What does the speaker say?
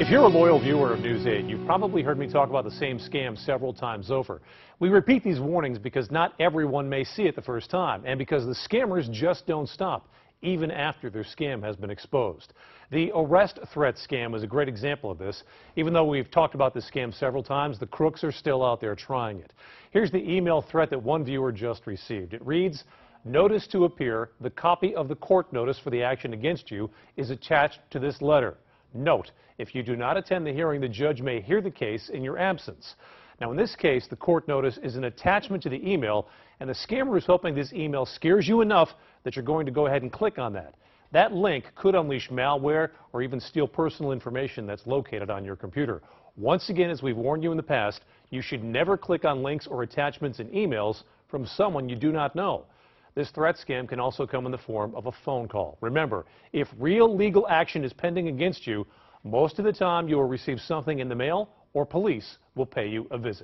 If you're a loyal viewer of News 8, you've probably heard me talk about the same scam several times over. We repeat these warnings because not everyone may see it the first time, and because the scammers just don't stop, even after their scam has been exposed. The arrest threat scam is a great example of this. Even though we've talked about this scam several times, the crooks are still out there trying it. Here's the email threat that one viewer just received. It reads, Notice to appear, the copy of the court notice for the action against you is attached to this letter. Note, if you do not attend the hearing, the judge may hear the case in your absence. Now, in this case, the court notice is an attachment to the email, and the scammer is hoping this email scares you enough that you're going to go ahead and click on that. That link could unleash malware or even steal personal information that's located on your computer. Once again, as we've warned you in the past, you should never click on links or attachments in emails from someone you do not know. This threat scam can also come in the form of a phone call. Remember, if real legal action is pending against you, most of the time you will receive something in the mail or police will pay you a visit.